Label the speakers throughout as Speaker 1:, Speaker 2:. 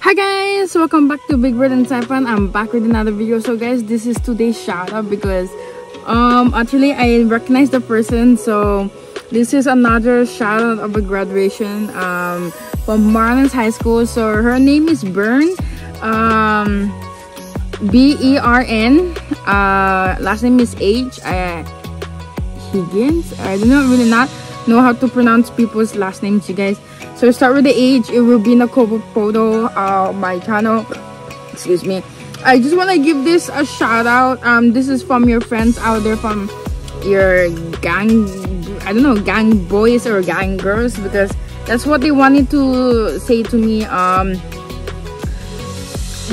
Speaker 1: Hi guys, welcome back to Big Bird in Saipan. I'm back with another video. So guys, this is today's shout out because um actually I recognize the person. So this is another shout out of a graduation um from Marianas High School. So her name is Bern. Um B-E-R-N. Uh last name is H. Uh, Higgins. I do not really not know how to pronounce people's last names, you guys. So start with the age. It will be in the cover photo uh my channel. Excuse me. I just want to give this a shout out. Um, this is from your friends out there from your gang. I don't know, gang boys or gang girls because that's what they wanted to say to me. Um,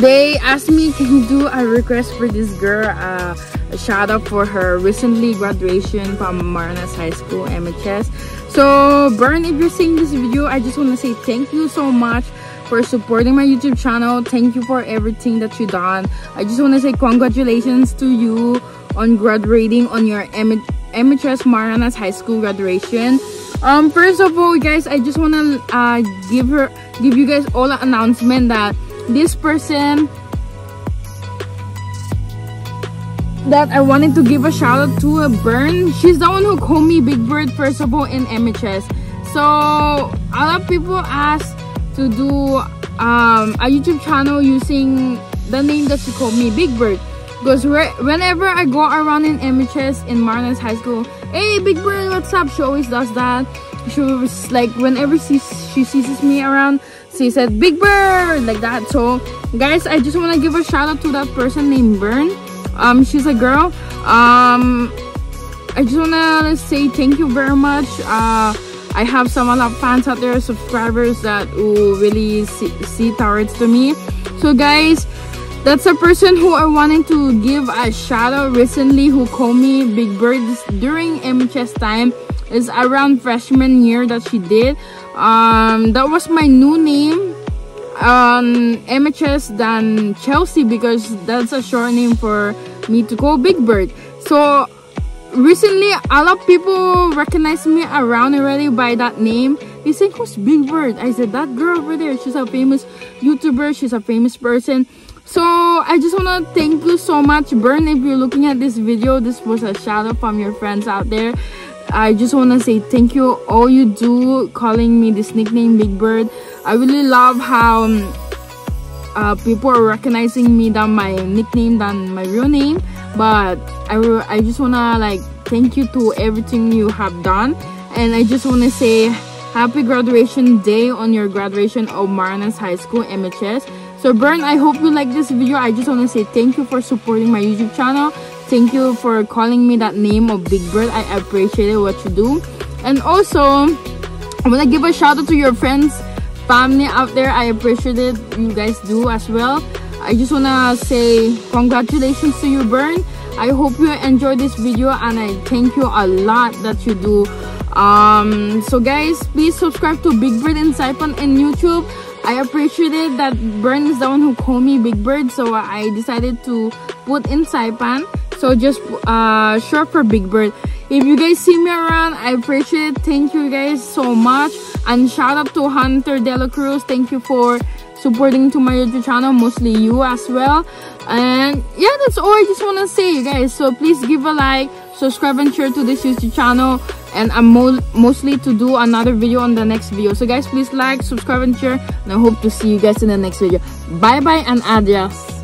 Speaker 1: they asked me, can you do a request for this girl? Uh, a shout out for her recently graduation from Marianas High School MHS so Bern if you're seeing this video I just want to say thank you so much for supporting my YouTube channel. Thank you for everything that you've done. I just want to say congratulations to you on graduating on your MHS Marianas High School graduation. Um first of all guys I just want to uh, give her give you guys all an announcement that this person that I wanted to give a shout out to a Bern. She's the one who called me Big Bird first of all in MHS. So a lot of people ask to do um, a YouTube channel using the name that she called me Big Bird. Because whenever I go around in MHS in Marianas High School, hey Big Bird, what's up? She always does that. She was like whenever she she sees me around, she said Big Bird like that. So guys, I just want to give a shout out to that person named Bern um she's a girl. Um i just wanna say thank you very much. Uh i have some of fans out there subscribers that will really see, see towards to me. So guys that's a person who i wanted to give a shout out recently who called me big bird during mhs time. Is around freshman year that she did. Um that was my new name on MHS than Chelsea because that's a short name for me to call Big Bird. So recently a lot of people recognize me around already by that name. They say who's Big Bird? I said that girl over there, she's a famous YouTuber, she's a famous person. So I just wanna thank you so much, Bern if you're looking at this video. This was a shout out from your friends out there. I just want to say thank you all you do calling me this nickname Big Bird. I really love how um, uh, people are recognizing me than my nickname than my real name. But I, I just want to like thank you to everything you have done. And I just want to say happy graduation day on your graduation of Marianas High School MHS. So Bern, I hope you like this video. I just want to say thank you for supporting my YouTube channel. Thank you for calling me that name of Big Bird. I appreciate what you do. And also, I want to give a shout out to your friends, family out there. I appreciate it. You guys do as well. I just want to say congratulations to you, Bern. I hope you enjoyed this video and I thank you a lot that you do. Um, so guys, please subscribe to Big Bird in Saipan in YouTube. I appreciate it that Bern is the one who called me Big Bird. So I decided to put in Saipan so just uh short for big bird. If you guys see me around i appreciate it. Thank you guys so much. And shout out to hunter dela cruz. Thank you for supporting to my youtube channel mostly you as well. And yeah that's all i just want to say you guys. So please give a like subscribe and share to this youtube channel. And i'm mo mostly to do another video on the next video. So guys please like subscribe and share. And i hope to see you guys in the next video. Bye bye and adios